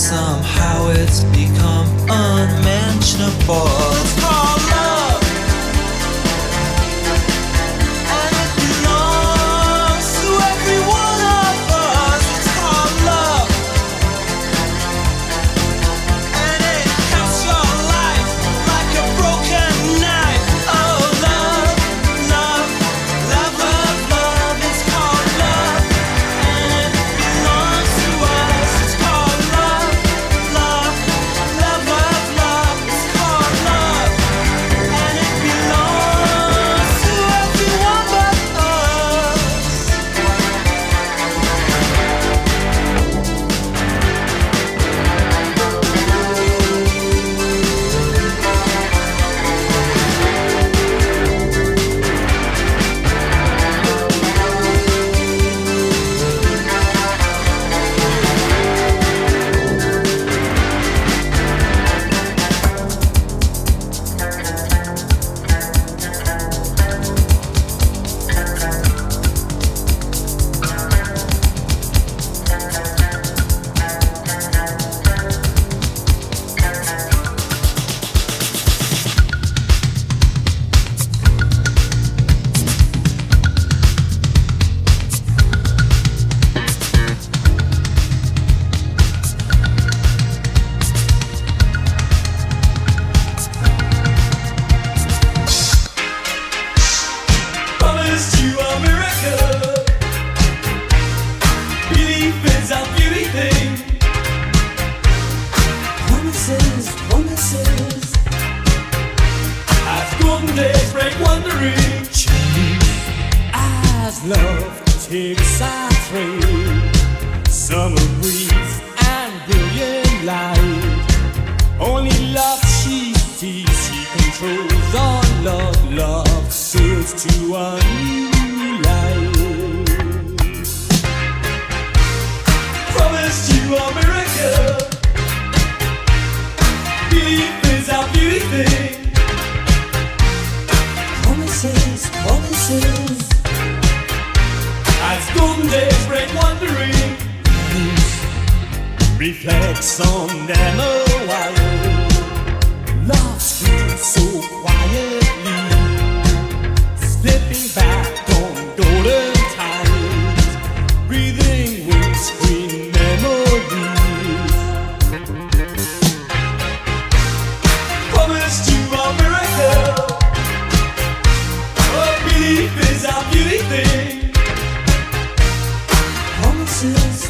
somehow it's become unmentionable. It's called love. daybreak love takes our Summer breeze and brilliant light. Only love she sees, controls love Love sails to a new life. Promised you a miracle. reflects on them awhile. Love speaks so quietly, slipping back on golden tides, breathing windscreen memories. Promise to a miracle, what belief is our beauty thing? Promises.